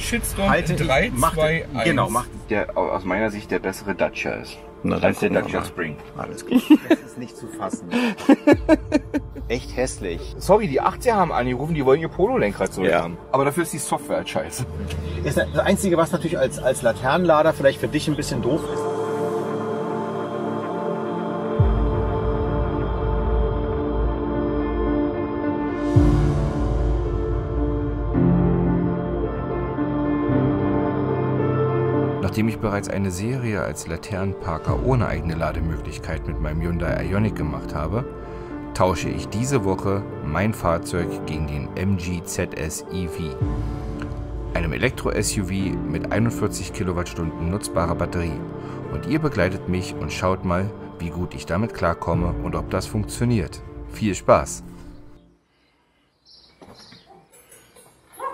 Shitstorm Halte in 3, ich, macht, 2, 1. Genau, macht. Der aus meiner Sicht der bessere Dacia ist. Na, als der Dacia. Spring. Alles gut. Das ist nicht zu fassen. Echt hässlich. Sorry, die 80er haben angerufen, die wollen ihr Polo-Lenkrad zurück Ja. haben. Aber dafür ist die Software halt scheiße. Ist das Einzige, was natürlich als, als Laternenlader vielleicht für dich ein bisschen doof ist. Bereits eine Serie als Laternenparker ohne eigene Lademöglichkeit mit meinem Hyundai Ioniq gemacht habe, tausche ich diese Woche mein Fahrzeug gegen den MG ZS EV, einem Elektro-SUV mit 41 Kilowattstunden nutzbarer Batterie. Und ihr begleitet mich und schaut mal, wie gut ich damit klarkomme und ob das funktioniert. Viel Spaß!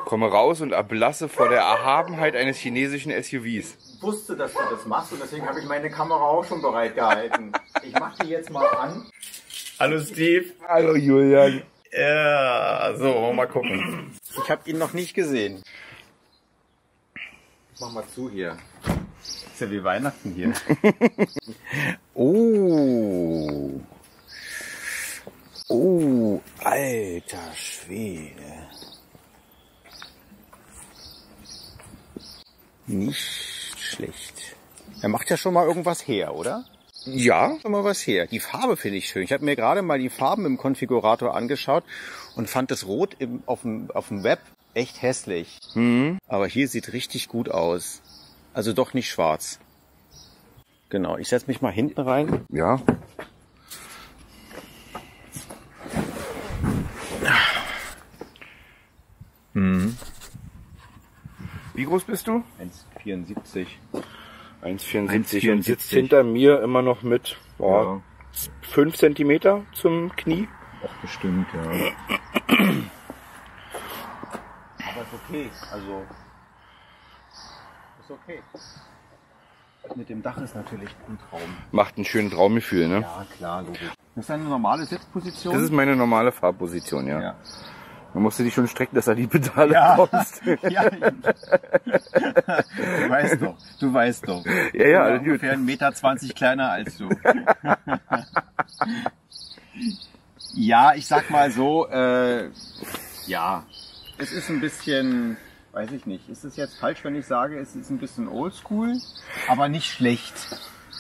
Komme raus und erblasse vor der Erhabenheit eines chinesischen SUVs. Ich wusste, dass du das machst und deswegen habe ich meine Kamera auch schon bereit gehalten. Ich mache die jetzt mal an. Hallo Steve. Hallo Julian. Ja, so, mal gucken. Ich habe ihn noch nicht gesehen. Mach mal zu hier. Ist ja wie Weihnachten hier. oh. Oh, alter Schwede. Nicht schlecht. Er macht ja schon mal irgendwas her, oder? Ja, Schon mal was her. Die Farbe finde ich schön. Ich habe mir gerade mal die Farben im Konfigurator angeschaut und fand das Rot im, auf, dem, auf dem Web echt hässlich. Aber hier sieht richtig gut aus. Also doch nicht schwarz. Genau, ich setze mich mal hinten rein. ja. Wie groß bist du? 1,74. 1,74 und sitzt hinter mir immer noch mit boah, 5 Zentimeter zum Knie. Auch bestimmt, ja. Aber ist okay. Also ist okay. Mit dem Dach ist natürlich ein Traum. Macht ein schönes Traumgefühl, ne? Ja, klar, logisch. Das ist eine normale Sitzposition. Das ist meine normale Fahrposition, ja. ja. Man musste dich schon strecken, dass er die Pedale Ja. kommst. Ja, du weißt doch, du weißt doch. Ja, ja, gut. ungefähr 1,20 Meter kleiner als du. ja, ich sag mal so, äh, ja, es ist ein bisschen, weiß ich nicht, ist es jetzt falsch, wenn ich sage, es ist ein bisschen oldschool, aber nicht schlecht.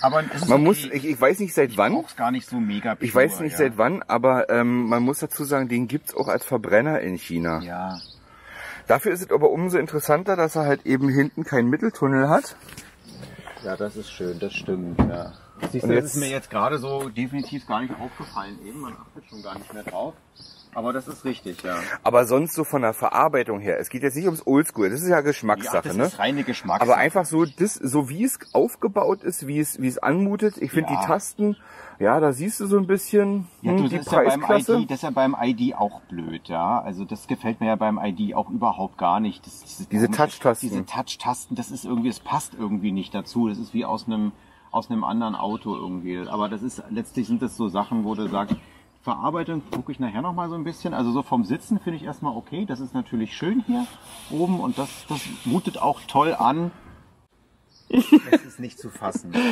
Aber es ist Man okay. muss, ich, ich weiß nicht seit ich wann, gar nicht so mega ich pur, weiß nicht ja. seit wann, aber ähm, man muss dazu sagen, den gibt's auch als Verbrenner in China. Ja, Dafür ist es aber umso interessanter, dass er halt eben hinten keinen Mitteltunnel hat. Ja, das ist schön, das stimmt, ja. Siehst du, das ist mir jetzt gerade so definitiv gar nicht aufgefallen eben, man achtet schon gar nicht mehr drauf. Aber das ist richtig, ja. Aber sonst so von der Verarbeitung her, es geht jetzt nicht ums Oldschool, das ist ja Ja, Geschmackssache, das ne? ist reine Geschmackssache. Aber einfach so, das, so wie es aufgebaut ist, wie es, wie es anmutet. Ich finde Ja. die Tasten, ja, da siehst du so ein bisschen ja, hm, du, die das, ist ja beim Preisklasse. ID, das ist ja beim ID auch blöd, ja. Also das gefällt mir ja beim ID auch überhaupt gar nicht. Das, diese Diese Touch-Tasten. Diese Touch-Tasten, das ist irgendwie, es passt irgendwie nicht dazu. Das ist wie aus einem, aus einem anderen Auto irgendwie. Aber das ist, letztlich sind das so Sachen, wo du sagst, Verarbeitung gucke ich nachher noch mal so ein bisschen. Also so vom Sitzen finde ich erstmal okay. Das ist natürlich schön hier oben und das, das mutet auch toll an. Das ist nicht zu fassen.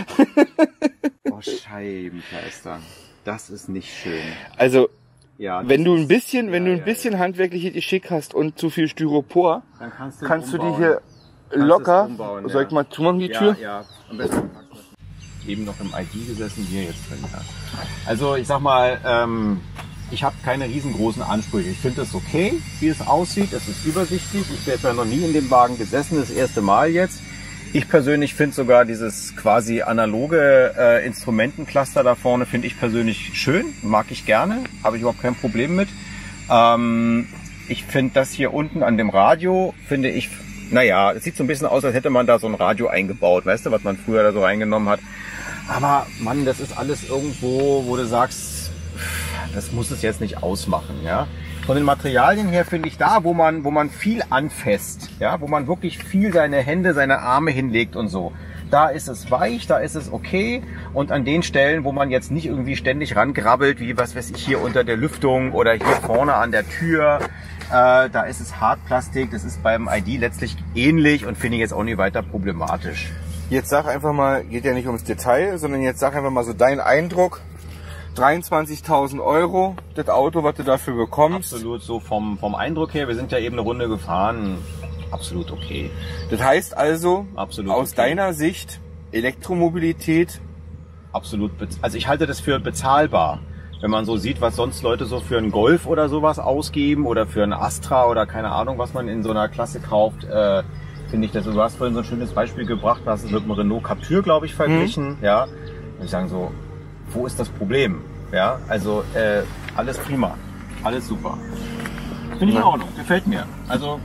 Oh, Scheibenkleister. Das ist nicht schön. Also, Ja, wenn du ein ist- bisschen, wenn ja, du ein ja, bisschen handwerkliches Geschick hast und zu viel Styropor, Dann kannst du, kannst du die hier es locker, umbauen, soll ja. ich mal zumachen, die ja, Tür? Ja, am besten packst du es. Eben noch im ID gesessen, hier jetzt drin. Ja. Also ich sag mal, ähm, ich habe keine riesengroßen Ansprüche. Ich finde es okay, wie es aussieht. Es ist übersichtlich. Ich habe ja noch nie in dem Wagen gesessen, das erste Mal jetzt. Ich persönlich finde sogar dieses quasi analoge äh, Instrumentencluster da vorne, finde ich persönlich schön, mag ich gerne, habe ich überhaupt kein Problem mit. Ähm, ich finde das hier unten an dem Radio, finde ich, naja, es sieht so ein bisschen aus, als hätte man da so ein Radio eingebaut, weißt du, was man früher da so reingenommen hat. Aber Mann, das ist alles irgendwo, wo du sagst, das muss es jetzt nicht ausmachen, ja. Von den Materialien her finde ich da, wo man, wo man viel anfasst, ja, wo man wirklich viel seine Hände, seine Arme hinlegt und so. Da ist es weich, da ist es okay. Und an den Stellen, wo man jetzt nicht irgendwie ständig rangrabbelt, wie was weiß ich hier unter der Lüftung oder hier vorne an der Tür, Äh, da ist es Hartplastik. Das ist beim ID letztlich ähnlich und finde ich jetzt auch nicht weiter problematisch. Jetzt sag einfach mal, geht ja nicht ums Detail, sondern jetzt sag einfach mal so dein Eindruck. 23.000 Euro, das Auto, was du dafür bekommst. Absolut so vom, vom Eindruck her. Wir sind ja eben eine Runde gefahren. Absolut okay. Das heißt also, Absolut aus okay. deiner Sicht, Elektromobilität, absolut, also ich halte das für bezahlbar. Wenn man so sieht, was sonst Leute so für einen Golf oder sowas ausgeben oder für einen Astra oder keine Ahnung, was man in so einer Klasse kauft, äh, finde ich das. Du hast vorhin so ein schönes Beispiel gebracht, hast es mit dem Renault Captur, glaube ich, verglichen. Ja, und ich sagen so, wo ist das Problem? Ja, also äh, alles prima, alles super. Finde ich in. Ordnung, gefällt mir. Also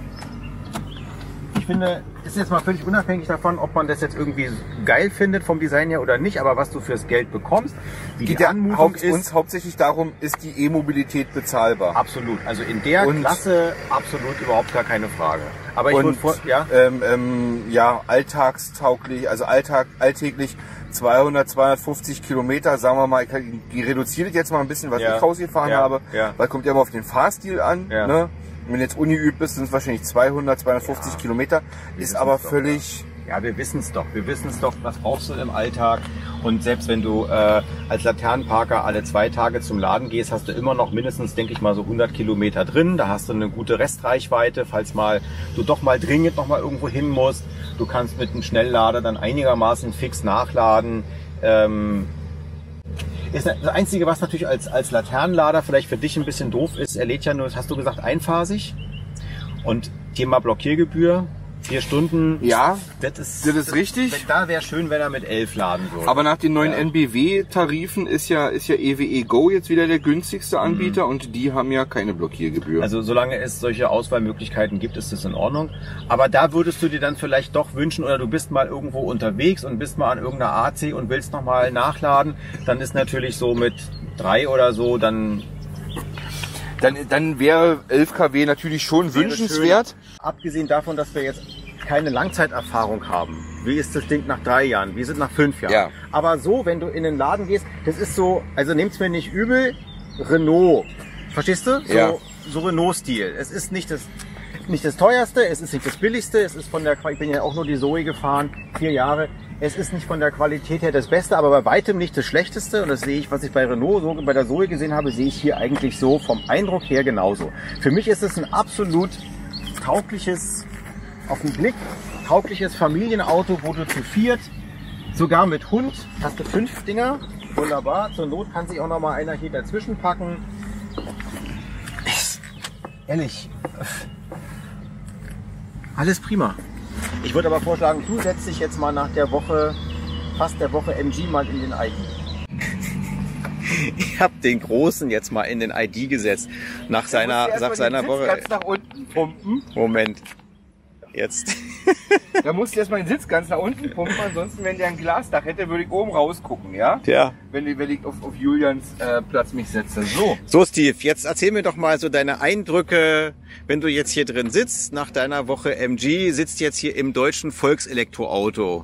ich finde, ist jetzt mal völlig unabhängig davon, ob man das jetzt irgendwie geil findet vom Design her oder nicht, aber was du fürs Geld bekommst, wie geht die Anmutung haupt, ist, uns hauptsächlich darum, ist die E-Mobilität bezahlbar. absolut. Also in der Und- Klasse absolut überhaupt gar keine Frage. Aber ich würde Und vor, ja, ähm, ähm, ja, alltagstauglich, also Alltag, alltäglich 200, 250 Kilometer, sagen wir mal, ich, reduziere jetzt mal ein bisschen, was Ja. ich rausgefahren Ja. habe, Ja. weil kommt ja immer auf den Fahrstil an. Ja. Ne? Wenn du jetzt ungeübt bist, sind es wahrscheinlich 200, 250 Kilometer, ist aber völlig... Ja, wir wissen es doch. Wir wissen es doch, was brauchst du im Alltag. Und selbst wenn du äh, als Laternenparker alle zwei Tage zum Laden gehst, hast du immer noch mindestens, denke ich mal, so 100 Kilometer drin. Da hast du eine gute Restreichweite, falls mal du doch mal dringend noch mal irgendwo hin musst. Du kannst mit einem Schnelllader dann einigermaßen fix nachladen. Ähm, ist das Einzige, was natürlich als, als Laternenlader vielleicht für dich ein bisschen doof ist, er lädt ja nur, hast du gesagt, einphasig. Und Thema Blockiergebühr, vier Stunden. Ja, Das ist, Das ist richtig. Da wäre schön, wenn er mit elf laden würde. aber nach den neuen Ja. NBW-Tarifen ist ja, ist ja EWE Go jetzt wieder der günstigste Anbieter und die haben ja keine Blockiergebühr. also solange es solche Auswahlmöglichkeiten gibt, ist das in Ordnung. Aber da würdest du dir dann vielleicht doch wünschen, oder du bist mal irgendwo unterwegs und bist mal an irgendeiner AC und willst nochmal nachladen, dann ist natürlich so mit drei oder so, dann dann, dann wäre 11 kW natürlich schon wünschenswert. schön. Abgesehen davon, dass wir jetzt keine Langzeiterfahrung haben. Wie ist das Ding nach drei Jahren? Wie es nach fünf Jahren? Ja. Aber so, wenn du in den Laden gehst, das ist so, also nehmt's mir nicht übel, Renault. Verstehst du? So, Ja. so Renault-Stil. Es ist nicht das, nicht das teuerste, es ist nicht das billigste, es ist von der, ich bin ja auch nur die Zoe gefahren, vier Jahre. Es ist nicht von der Qualität her das Beste, aber bei weitem nicht das Schlechteste. Und das sehe ich, was ich bei Renault so bei der Zoe gesehen habe, sehe ich hier eigentlich so vom Eindruck her genauso. Für mich ist es ein absolut taugliches, auf den Blick, taugliches Familienauto, wo du zu viert, sogar mit Hund, hast du fünf Dinger. Wunderbar. Zur Not kann sich auch noch mal einer hier dazwischen packen. Ehrlich, alles prima. Ich würde aber vorschlagen, du setzt dich jetzt mal nach der Woche, fast der Woche MG mal in den ID. Ich habe den Großen jetzt mal in den ID gesetzt. Nach seiner, nach seiner Woche. Ganz nach unten pumpen. Moment. Jetzt. Da musst du erstmal den Sitz ganz nach unten pumpen, ansonsten, wenn der ein Glasdach hätte, würde ich oben rausgucken, ja? Ja. Wenn, ich- wenn ich auf, auf Julians äh, Platz mich setze. So. So, Steve, jetzt erzähl mir doch mal so deine Eindrücke, wenn du jetzt hier drin sitzt, nach deiner Woche MG, sitzt jetzt hier im deutschen Volkselektroauto.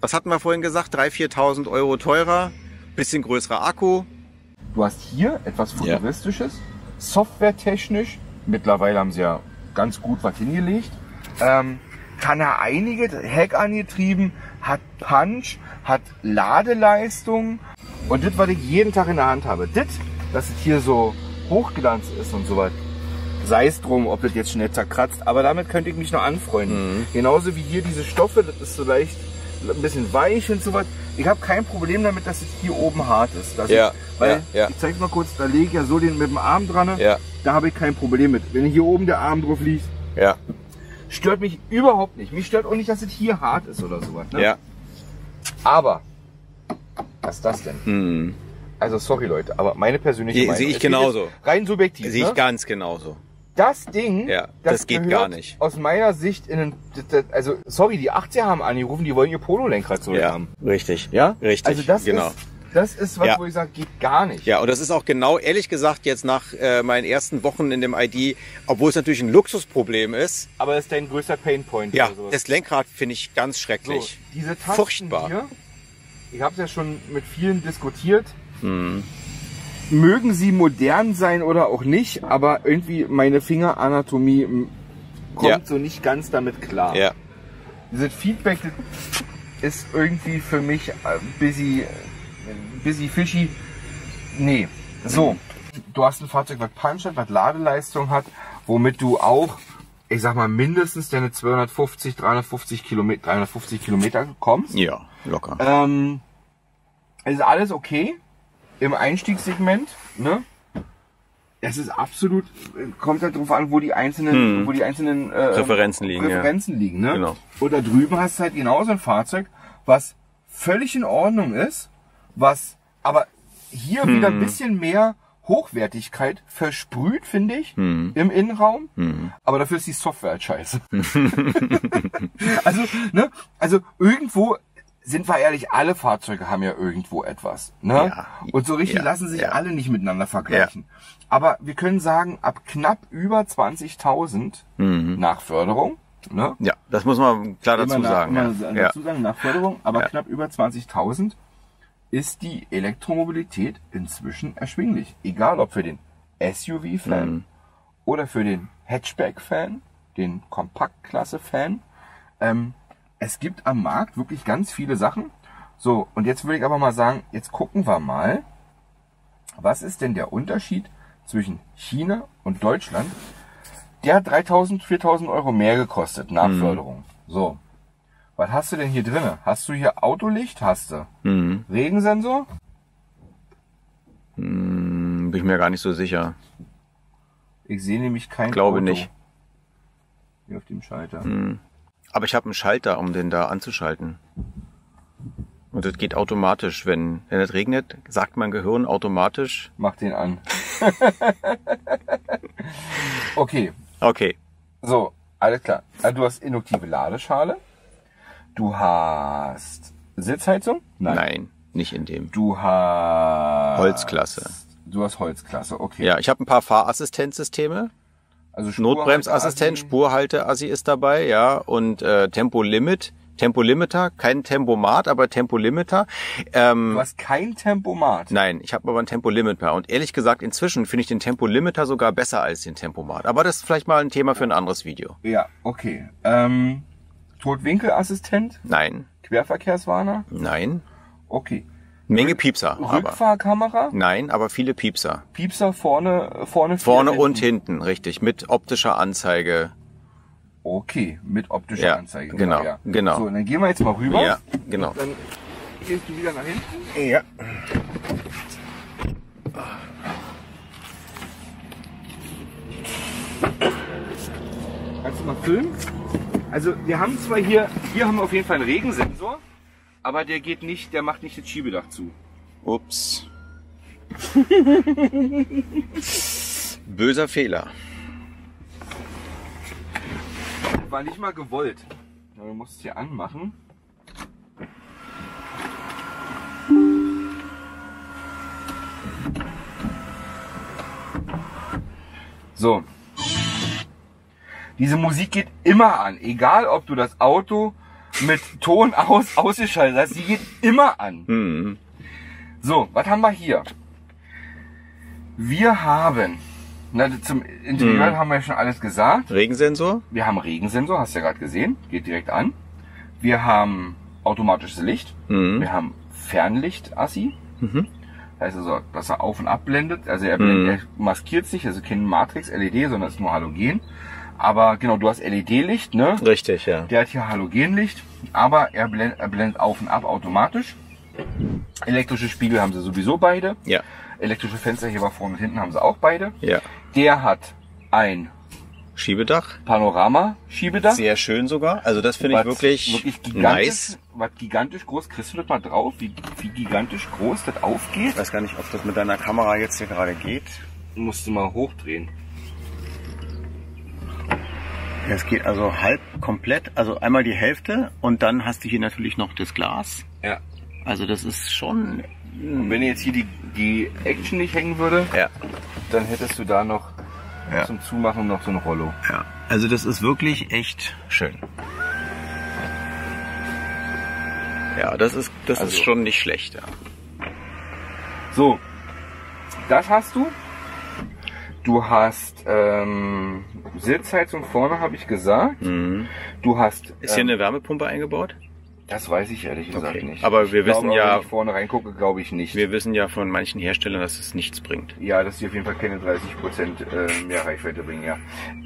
Was hatten wir vorhin gesagt? 3.000, 4.000 Euro teurer, bisschen größerer Akku. Du hast hier etwas Ja. Futuristisches, softwaretechnisch. Mittlerweile haben sie ja ganz gut was hingelegt. Ähm, kann er einige Heck angetrieben, hat Punch, hat Ladeleistung. Und das, was ich jeden Tag in der Hand habe, das, dass es hier so Hochglanz ist und so was. Sei es drum, ob das jetzt schnell zerkratzt, aber damit könnte ich mich noch anfreunden. Genauso wie hier diese Stoffe, das ist so leicht ein bisschen weich und so was. Ich habe kein Problem damit, dass es hier oben hart ist. Ja, ich, weil, ja, ja. ich zeig's mal kurz, da lege ich ja so den mit dem Arm dran. Ja. Da habe ich kein Problem mit. Wenn hier oben der Arm drauf liegt, Ja, stört mich überhaupt nicht. Mich stört auch nicht, dass es hier hart ist oder sowas. Ne? ja. Aber, was ist das denn? Hm. Also sorry Leute, aber meine persönliche Meinung. sehe ich geht genauso. Rein subjektiv. Sehe ich ne? ganz genauso. Das Ding, Ja, das geht gehört gar nicht. Aus meiner Sicht in den, das- das- also sorry, die 80er haben angerufen, die wollen ihr Polo-Lenkrad zurück Ja, haben. richtig. Ja? Richtig, Also das genau. ist, das ist was, Ja. wo ich sage, geht gar nicht. Ja, und das ist auch genau, ehrlich gesagt, jetzt nach äh, meinen ersten Wochen in dem ID, obwohl es natürlich ein Luxusproblem ist, Aber das ist dein größter Painpoint. ja, das Lenkrad finde ich ganz So, schrecklich. diese Tasten Furchtbar. hier, ich habe es ja schon mit vielen diskutiert. Hm. mögen sie modern sein oder auch nicht, aber irgendwie meine Fingeranatomie m, kommt Ja. so nicht ganz damit klar. Ja. Dieses Feedback ist irgendwie für mich ein busy, busy fishy. Nee. So. Du hast ein Fahrzeug, was Punch hat, was Ladeleistung hat, womit du auch, ich sag mal, mindestens deine 250, 350 Kilometer, 350 Kilometer kommst. Ja, locker. Ähm, ist alles okay im Einstiegssegment, ne? Es ist absolut, kommt halt drauf an, wo die einzelnen, wo die einzelnen äh, Präferenzen liegen, ja. Präferenzen liegen, ne? Genau. Und da drüben hast du halt genauso ein Fahrzeug, was völlig in Ordnung ist, was aber hier wieder Hm. ein bisschen mehr Hochwertigkeit versprüht, finde ich, Hm. im Innenraum. Aber dafür ist die Software halt scheiße. also, ne? Also irgendwo sind wir ehrlich, alle Fahrzeuge haben ja irgendwo etwas. Ne? Ja. Und so richtig Ja. lassen sich Ja. alle nicht miteinander vergleichen. Aber wir können sagen, ab knapp über 20.000 nach Förderung, ne? Ja, das muss man klar dazu nach- sagen. dazu sagen, nach Förderung, aber knapp über 20.000 ist die Elektromobilität inzwischen erschwinglich. Egal ob für den SUV-Fan Mhm. oder für den Hatchback-Fan, den Kompaktklasse-Fan. Ähm, es gibt am Markt wirklich ganz viele Sachen. So, und jetzt würde ich aber mal sagen, jetzt gucken wir mal, was ist denn der Unterschied zwischen China und Deutschland? Der hat 3000, 4000 Euro mehr gekostet nach Förderung. So. Was hast du denn hier drinne? Hast du hier Autolicht? Hast du. Mhm. Regensensor? Hm, Bin ich mir gar nicht so sicher. Ich sehe nämlich kein Glaube Auto. nicht. Hier auf dem Schalter. Aber ich habe einen Schalter, um den da anzuschalten. Und das geht automatisch. Wenn, wenn es regnet, sagt mein Gehirn automatisch, Mach den an. okay, okay, so, alles klar. Also du hast induktive Ladeschale. Du hast Sitzheizung? nein, nicht in dem. Du hast Holzklasse. Du hast Holzklasse, okay. Ja, ich habe ein paar Fahrassistenzsysteme. Also Notbremsassistent, Spurhalteassi. Spurhalte-Assi ist dabei, ja, und äh, Tempolimit, Tempolimiter, kein Tempomat, aber Tempolimiter. Ähm, Du hast kein Tempomat. Nein, ich habe aber ein Tempolimiter. Und ehrlich gesagt, inzwischen finde ich den Tempolimiter sogar besser als den Tempomat. Aber das ist vielleicht mal ein Thema für ein anderes Video. Ja, okay. Ähm, Totwinkelassistent, Nein, Querverkehrswarner, nein. okay. Menge Piepser, aber. Rückfahrkamera, Nein, aber viele Piepser. Piepser vorne, vorne, Vorne hinten. und hinten, richtig. Mit optischer Anzeige. Okay, mit optischer Ja, Anzeige. genau, ja. genau. So, dann gehen wir jetzt mal rüber. Ja, genau. Dann gehst du wieder nach hinten. Ja. Kannst du mal filmen? Also wir haben zwar hier, hier haben wir auf jeden Fall einen Regensensor, aber der geht nicht, der macht nicht das Schiebedach zu. Ups. Böser Fehler. War nicht mal gewollt. Du musst es hier anmachen. So. Diese Musik geht immer an, egal ob du das Auto mit Ton aus ausgeschaltet hast, sie geht immer an. Hm. So, was haben wir hier? Wir haben, na, zum Interieur Mhm. haben wir ja schon alles gesagt. Regensensor? Wir haben Regensensor, hast du ja gerade gesehen, geht direkt an. Wir haben automatisches Licht. Mhm. Wir haben Fernlicht-Assi. Mhm. Das heißt also, dass er auf und ab blendet. Also er, Mhm. blendet, er maskiert sich, also kein Matrix-LED, sondern ist nur Halogen. Aber genau, du hast LED-Licht, ne? Richtig, ja. Der hat hier Halogenlicht, aber er blendet, er blendet auf und ab automatisch. Elektrische Spiegel haben sie sowieso beide. Ja. Elektrische Fensterheber vorne und hinten haben sie auch beide. Ja. Der hat ein Schiebedach. Panorama-Schiebedach. Sehr schön sogar. Also das finde ich wirklich, wirklich gigantisch, nice. was gigantisch groß. Kriegst du das mal drauf, wie, wie gigantisch groß das aufgeht? Ich weiß gar nicht, ob das mit deiner Kamera jetzt hier gerade geht. Musst du mal hochdrehen. Es geht also halb komplett, also einmal die Hälfte und dann hast du hier natürlich noch das Glas. Ja. Also das ist schon. Und wenn jetzt hier die, die Action nicht hängen würde, Ja. dann hättest du da noch Ja. zum Zumachen noch so ein Rollo. ja. Also das ist wirklich echt schön. Ja, das ist das Also- ist schon nicht schlecht. Ja. So. Das hast du. Du hast ähm, Sitzheizung vorne, habe ich gesagt. Mhm. Du hast. Ist hier ähm, eine Wärmepumpe eingebaut? Das weiß ich ehrlich gesagt Okay. nicht. Aber wir ich wissen glaube, ja- Wenn ich vorne reingucke, glaube ich nicht. Wir wissen ja von manchen Herstellern, dass es nichts bringt. Ja, dass die auf jeden Fall keine 30% äh, mehr Reichweite bringen, ja.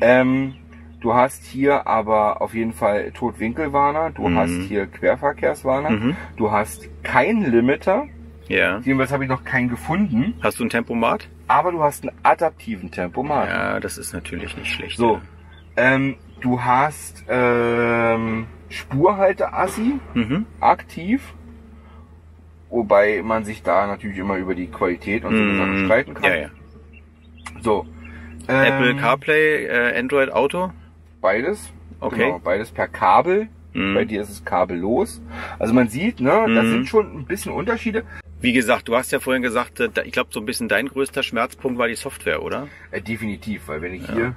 Ähm, du hast hier aber auf jeden Fall Totwinkelwarner, du Mhm. hast hier Querverkehrswarner, Mhm. du hast keinen Limiter, Ja. jedenfalls habe ich noch keinen gefunden, Hast du ein Tempomat? Aber du hast einen adaptiven Tempomat. Ja, das ist natürlich nicht schlecht. So, ähm, du hast ähm, Spurhalte-Assi Mhm. aktiv, wobei man sich da natürlich immer über die Qualität und so Mhm. Sachen streiten kann. Ja, ja. So. Apple ähm, CarPlay, äh, Android Auto. Beides. Okay. Genau, beides per Kabel. Mhm. Bei dir ist es kabellos. Also man sieht, ne, da Mhm. sind schon ein bisschen Unterschiede. Wie gesagt, du hast ja vorhin gesagt, äh, ich glaube, so ein bisschen dein größter Schmerzpunkt war die Software, oder? Äh, definitiv, weil wenn ich hier.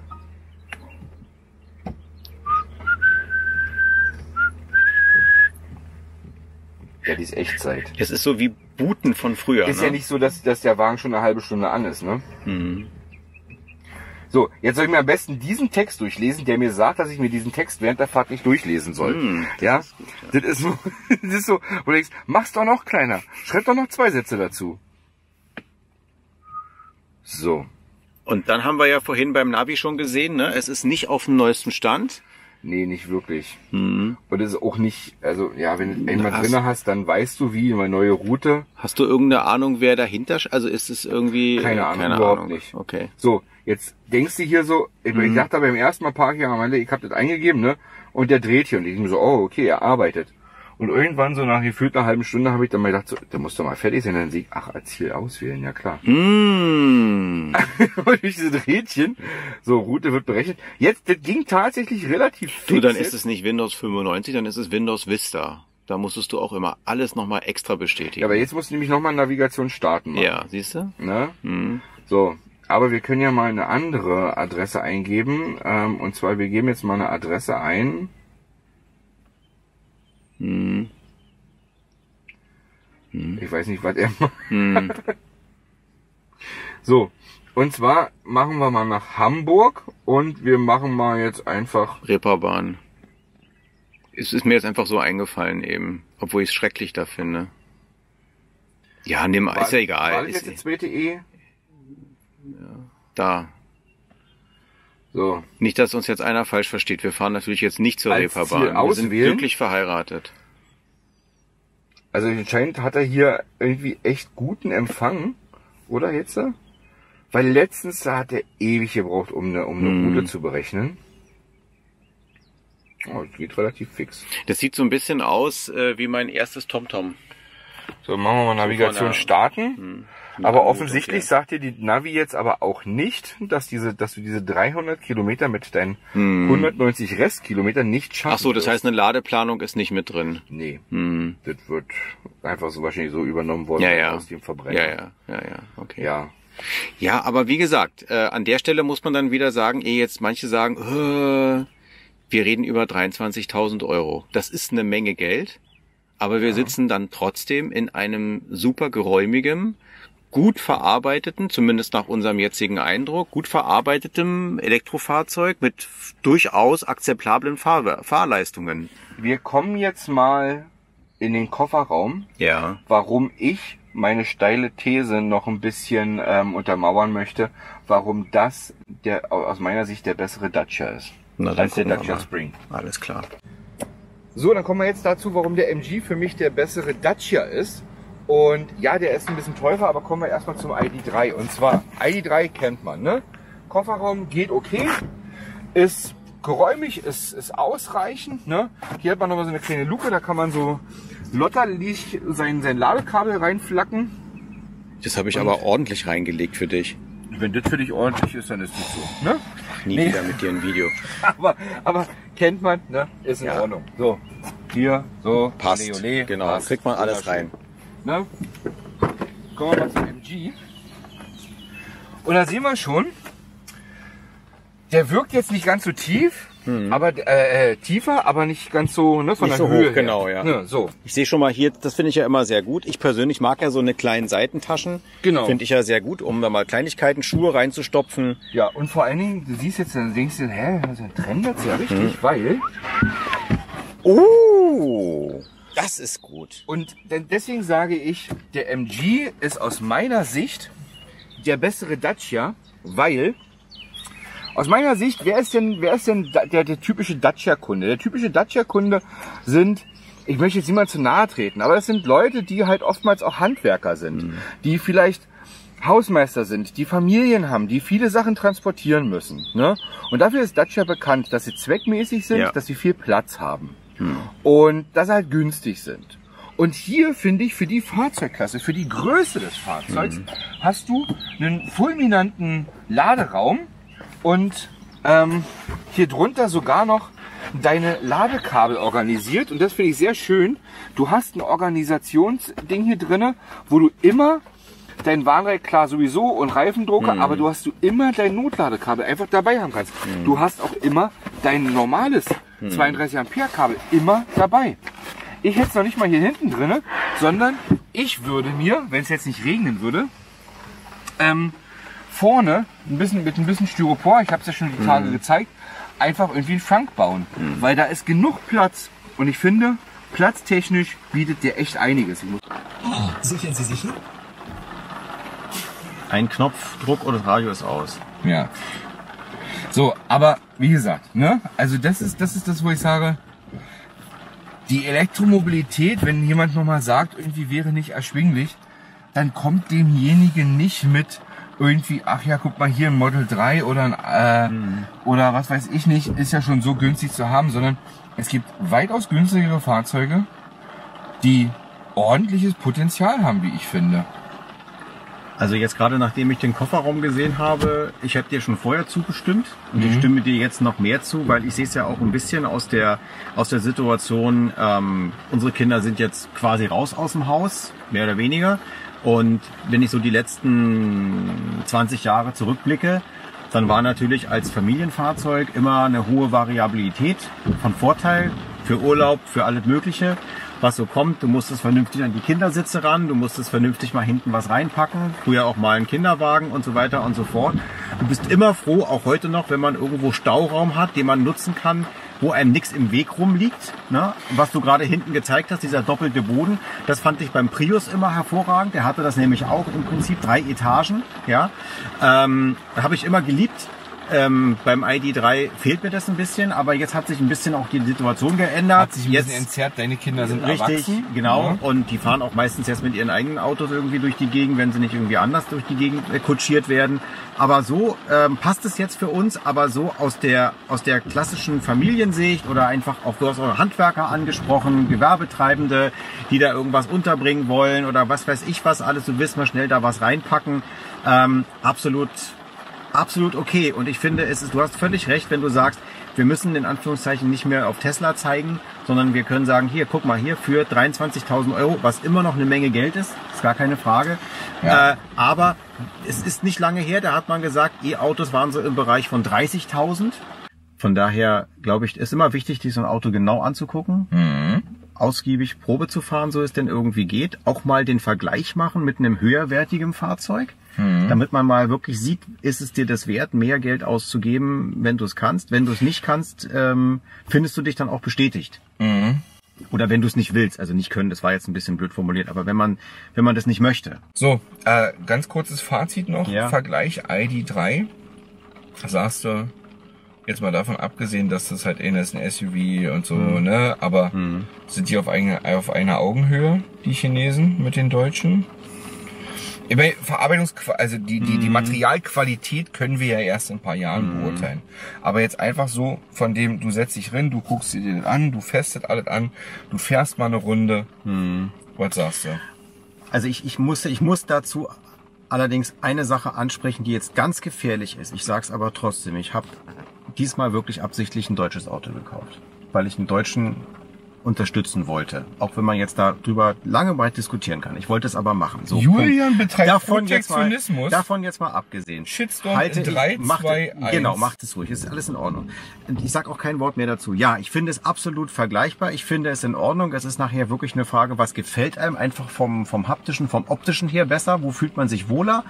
Ja, die ist Echtzeit. Das ist so wie Booten von früher. Ist ne? ja nicht so, dass, dass der Wagen schon eine halbe Stunde an ist, ne? Mhm. So, jetzt soll ich mir am besten diesen Text durchlesen, der mir sagt, dass ich mir diesen Text während der Fahrt nicht durchlesen soll. Hm, ja? Das ist so, das ist so, wo du denkst, mach's doch noch kleiner. Schreib doch noch zwei Sätze dazu. So. Und dann haben wir ja vorhin beim Navi schon gesehen, ne? es ist nicht auf dem neuesten Stand. Nee, nicht wirklich. Mhm. Und es ist auch nicht, also ja, wenn du einmal Na, drinne hast, dann weißt du wie, eine neue Route. Hast du irgendeine Ahnung, wer dahinter, also ist es irgendwie... Keine Ahnung, überhaupt nicht. Okay. So, jetzt denkst du hier so, ich, ich dachte beim ersten Mal park hier am Ende, ich hab das eingegeben, ne? Und der dreht hier und ich denk mir so, oh, okay, er arbeitet. Und irgendwann so nach gefühlt einer halben Stunde habe ich dann mal gedacht, so, der muss doch mal fertig sein. Dann sehe ich, ach, als Ziel auswählen, ja klar. Mm. Und durch diese Rädchen, so, Route wird berechnet. Jetzt, das ging tatsächlich relativ fix. Du, dann ist es nicht Windows 95, dann ist es Windows Vista. Da musstest du auch immer alles nochmal extra bestätigen. Ja, aber jetzt musst du nämlich nochmal Navigation starten. machen, Ja, siehst du? Ne? Mhm. So, aber wir können ja mal eine andere Adresse eingeben. Ähm, und zwar, wir geben jetzt mal eine Adresse ein. Mhm. Ich weiß nicht, was er macht. Mhm. So, und zwar machen wir mal nach Hamburg und wir machen mal jetzt einfach. Reeperbahn. Es ist mir jetzt einfach so eingefallen eben, obwohl ich es schrecklich da finde. Ja, nimm, ist ja egal. War das jetzt das zweite E? Da. So, Nicht, dass uns jetzt einer falsch versteht. Wir fahren natürlich jetzt nicht zur Als Reeperbahn. Wir sind glücklich verheiratet. also anscheinend hat er hier irgendwie echt guten Empfang, oder jetzt? Weil letztens da hat er ewig gebraucht, um eine, um eine Mhm. Route zu berechnen. Oh, das geht relativ fix. Das sieht so ein bisschen aus äh, wie mein erstes TomTom. So, machen wir mal Navigation starten. Hm. Aber offensichtlich sagt dir die Navi jetzt aber auch nicht, dass diese, dass du diese 300 Kilometer mit deinen Hm. 190 Restkilometer nicht schaffst. Ach so, das heißt, eine Ladeplanung ist nicht mit drin. nee, Hm. das wird einfach so wahrscheinlich so übernommen worden Ja, ja. aus dem Verbrenner. Ja, ja, ja, ja, okay. Ja. Ja, aber wie gesagt, äh, an der Stelle muss man dann wieder sagen, eh jetzt manche sagen, äh, wir reden über 23.000 Euro. Das ist eine Menge Geld, aber wir sitzen dann trotzdem in einem super geräumigen, gut verarbeiteten, zumindest nach unserem jetzigen Eindruck, gut verarbeitetem Elektrofahrzeug mit durchaus akzeptablen Fahr Fahrleistungen. Wir kommen jetzt mal in den Kofferraum, Ja. warum ich meine steile These noch ein bisschen ähm, untermauern möchte, warum das der aus meiner Sicht der bessere Dacia ist. Na, dann als der Dacia. Spring. Alles klar. So, dann kommen wir jetzt dazu, warum der MG für mich der bessere Dacia ist. Und ja, der ist ein bisschen teurer, aber kommen wir erstmal zum ID3. Und zwar, ID3 kennt man, ne? Kofferraum geht okay, ist geräumig, ist, ist ausreichend, ne? Hier hat man nochmal so eine kleine Luke, da kann man so lotterlich sein, sein Ladekabel reinflacken. Das habe ich aber ordentlich reingelegt für dich. Wenn das für dich ordentlich ist, dann ist das so, ne? Nie Nee. wieder mit dir ein Video. Aber, aber kennt man, ne? Ist in Ja. Ordnung. So, hier, so, Passt. ole, ole, genau, passt. kriegt man alles rein. Ne? Kommen wir mal zum MG. Und da sehen wir schon, der wirkt jetzt nicht ganz so tief, aber äh, äh, tiefer, aber nicht ganz so ne, von Nicht der so Höhe hoch, genau, ja. Ne, so. Ich sehe schon mal hier, das finde ich ja immer sehr gut. Ich persönlich mag ja so eine kleinen Seitentaschen. Genau. Finde ich ja sehr gut, um da mal Kleinigkeiten, Schuhe reinzustopfen. Ja, und vor allen Dingen, du siehst jetzt, dann denkst du, hä, das trennt jetzt ja richtig, Mhm. weil Oh, das ist gut. Und deswegen sage ich, der MG ist aus meiner Sicht der bessere Dacia, weil aus meiner Sicht, wer ist denn, wer ist denn der, der typische Dacia-Kunde? Der typische Dacia-Kunde sind, ich möchte jetzt niemand zu nahe treten, aber das sind Leute, die halt oftmals auch Handwerker sind, die vielleicht Hausmeister sind, die Familien haben, die viele Sachen transportieren müssen. Ne? Und dafür ist Dacia bekannt, dass sie zweckmäßig sind, Ja. dass sie viel Platz haben und dass sie halt günstig sind. Und hier finde ich für die Fahrzeugklasse, für die Größe des Fahrzeugs, hast du einen fulminanten Laderaum und ähm, hier drunter sogar noch deine Ladekabel organisiert. Und das finde ich sehr schön. Du hast ein Organisationsding hier drinne, wo du immer dein Warnrecht klar sowieso und Reifendrucker, aber du hast du immer dein Notladekabel einfach dabei haben kannst. Du hast auch immer dein normales 32 Ampere Kabel immer dabei. Ich hätte es noch nicht mal hier hinten drinne, sondern ich würde mir, wenn es jetzt nicht regnen würde, ähm, vorne ein bisschen mit ein bisschen Styropor, ich habe es ja schon die Tage gezeigt, einfach irgendwie einen Schrank bauen, weil da ist genug Platz und ich finde, platztechnisch bietet der echt einiges. Muss Sichern Sie sicher? Ein Knopfdruck und das Radio ist aus. Ja. So, aber wie gesagt, ne? Also das ist das ist das, wo ich sage, die Elektromobilität, wenn jemand nochmal sagt, irgendwie wäre nicht erschwinglich, dann kommt demjenigen nicht mit irgendwie, ach ja, guck mal hier ein Model 3 oder ein, äh, oder was weiß ich nicht, ist ja schon so günstig zu haben, sondern es gibt weitaus günstigere Fahrzeuge, die ordentliches Potenzial haben, wie ich finde. Also jetzt gerade nachdem ich den Kofferraum gesehen habe, ich hätte dir schon vorher zugestimmt und ich stimme dir jetzt noch mehr zu, weil ich sehe es ja auch ein bisschen aus der aus der Situation. Ähm, unsere Kinder sind jetzt quasi raus aus dem Haus, mehr oder weniger. Und wenn ich so die letzten 20 Jahre zurückblicke, dann war natürlich als Familienfahrzeug immer eine hohe Variabilität von Vorteil für Urlaub, für alles Mögliche, was so kommt. Du musstest vernünftig an die Kindersitze ran, du musstest vernünftig mal hinten was reinpacken, früher auch mal einen Kinderwagen und so weiter und so fort. Du bist immer froh, auch heute noch, wenn man irgendwo Stauraum hat, den man nutzen kann, wo einem nichts im Weg rumliegt. Ne? Was du gerade hinten gezeigt hast, dieser doppelte Boden, das fand ich beim Prius immer hervorragend. Der hatte das nämlich auch im Prinzip drei Etagen. Ja, ähm, habe ich immer geliebt. Ähm, beim ID3 fehlt mir das ein bisschen, aber jetzt hat sich ein bisschen auch die Situation geändert. Hat sich ein jetzt bisschen entzerrt, deine Kinder sind Richtig, erwachsen. genau. Ja. Und die fahren auch meistens jetzt mit ihren eigenen Autos irgendwie durch die Gegend, wenn sie nicht irgendwie anders durch die Gegend äh, kutschiert werden. Aber so ähm, passt es jetzt für uns, aber so aus der aus der klassischen Familiensicht oder einfach auch du hast eure Handwerker angesprochen, Gewerbetreibende, die da irgendwas unterbringen wollen oder was weiß ich was alles, du willst mal schnell da was reinpacken. Ähm, absolut absolut okay. Und ich finde, es ist, du hast völlig recht, wenn du sagst, wir müssen in Anführungszeichen nicht mehr auf Tesla zeigen, sondern wir können sagen, hier, guck mal, hier für 23.000 Euro, was immer noch eine Menge Geld ist, ist gar keine Frage. Ja. Äh, aber es ist nicht lange her, da hat man gesagt, E-Autos waren so im Bereich von 30.000. Von daher, glaube ich, ist immer wichtig, sich so ein Auto genau anzugucken ausgiebig Probe zu fahren, so es denn irgendwie geht. Auch mal den Vergleich machen mit einem höherwertigen Fahrzeug, damit man mal wirklich sieht, ist es dir das wert, mehr Geld auszugeben, wenn du es kannst. Wenn du es nicht kannst, ähm, findest du dich dann auch bestätigt. Oder wenn du es nicht willst, also nicht können, das war jetzt ein bisschen blöd formuliert, aber wenn man, wenn man das nicht möchte. So, äh, ganz kurzes Fazit noch. Ja. Vergleich ID3. Sagst du, jetzt mal davon abgesehen, dass das halt eher ist ein SUV und so, ne? Aber sind die auf, eine, auf einer Augenhöhe, die Chinesen mit den Deutschen? Ich meine, Verarbeitungs also die, die, die Materialqualität können wir ja erst in ein paar Jahren beurteilen. Aber jetzt einfach so, von dem, du setzt dich rein, du guckst dir das an, du festet alles an, du fährst mal eine Runde. Was sagst du? Also ich, ich, muss, ich muss dazu allerdings eine Sache ansprechen, die jetzt ganz gefährlich ist. Ich sag's aber trotzdem. Ich habe diesmal wirklich absichtlich ein deutsches Auto gekauft, weil ich einen deutschen unterstützen wollte. Auch wenn man jetzt darüber lange breit diskutieren kann. Ich wollte es aber machen. So, Julian betreibt davon jetzt, mal, Protektionismus. davon jetzt mal abgesehen. Shitstorm Halte in ich- 3, macht, 2, 1. Genau, macht es ruhig. Ist alles in Ordnung. Ich sage auch kein Wort mehr dazu. Ja, ich finde es absolut vergleichbar. Ich finde es in Ordnung. Es ist nachher wirklich eine Frage, was gefällt einem einfach vom, vom haptischen, vom optischen her besser? Wo fühlt man sich wohler?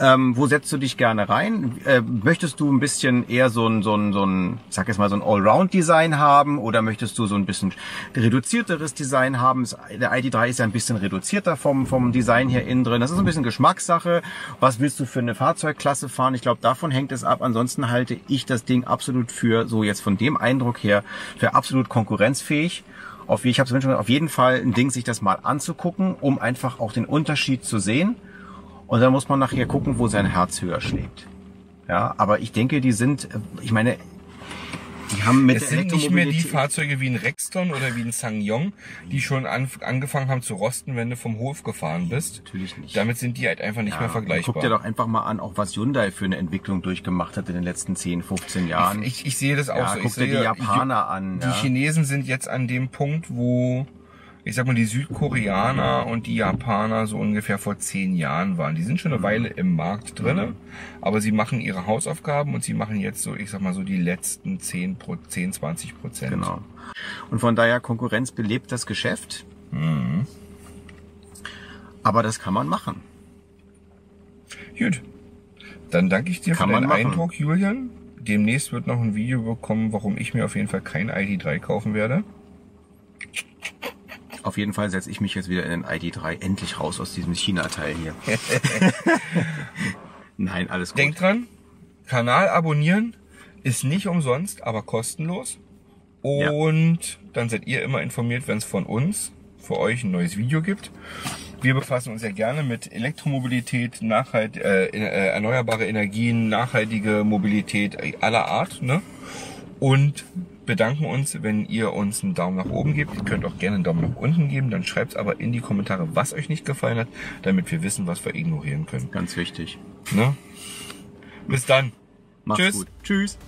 Ähm, wo setzt du dich gerne rein? Äh, möchtest du ein bisschen eher so ein, so ein, so ein, ich sag jetzt mal so ein Allround-Design haben oder möchtest du so ein bisschen reduzierteres Design haben? Der ID3 ist ja ein bisschen reduzierter vom, vom Design her innen drin. Das ist ein bisschen Geschmackssache. Was willst du für eine Fahrzeugklasse fahren? Ich glaube, davon hängt es ab. Ansonsten halte ich das Ding absolut für, so jetzt von dem Eindruck her, für absolut konkurrenzfähig. Auf, ich habe es schon auf jeden Fall ein Ding, sich das mal anzugucken, um einfach auch den Unterschied zu sehen. Und dann muss man nachher gucken, wo sein Herz höher schlägt. Ja, aber ich denke, die sind, äh, ich meine, die haben mit Es sind nicht mehr die Fahrzeuge wie ein Rexton oder wie ein Sangyong, die schon an, angefangen haben zu rosten, wenn du vom Hof gefahren bist. Natürlich nicht. Damit sind die halt einfach nicht mehr vergleichbar. Guck dir doch einfach mal an, auch was Hyundai für eine Entwicklung durchgemacht hat in den letzten 10, 15 Jahren. ich, ich sehe das auch ja, so. Ich guck dir die sehe, Japaner an. Die ja. Chinesen sind jetzt an dem Punkt, wo, ich sag mal, die Südkoreaner und die Japaner so ungefähr vor zehn Jahren waren. Die sind schon eine Mhm. Weile im Markt drinne, aber sie machen ihre Hausaufgaben und sie machen jetzt so, ich sag mal so die letzten 10, Pro- 10 20 Prozent. Genau. Und von daher Konkurrenz belebt das Geschäft. Mhm. Aber das kann man machen. Gut. Dann danke ich dir Kann für deinen. Eindruck, Julian. Demnächst wird noch ein Video bekommen, warum ich mir auf jeden Fall kein ID3 kaufen werde. Auf jeden Fall setze ich mich jetzt wieder in den ID3 endlich raus aus diesem China-Teil hier. Nein, alles gut. Denkt dran, Kanal abonnieren ist nicht umsonst, aber kostenlos. Und dann seid ihr immer informiert, wenn es von uns für euch ein neues Video gibt. Wir befassen uns ja gerne mit Elektromobilität, Nachhalt, äh, äh, erneuerbare Energien, nachhaltige Mobilität aller Art. Ne? Und bedanken uns, wenn ihr uns einen Daumen nach oben gebt. Ihr könnt auch gerne einen Daumen nach unten geben. Dann schreibt aber in die Kommentare, was euch nicht gefallen hat, damit wir wissen, was wir ignorieren können. Ganz wichtig. Ne? Bis dann. Macht's Tschüss. gut. Tschüss.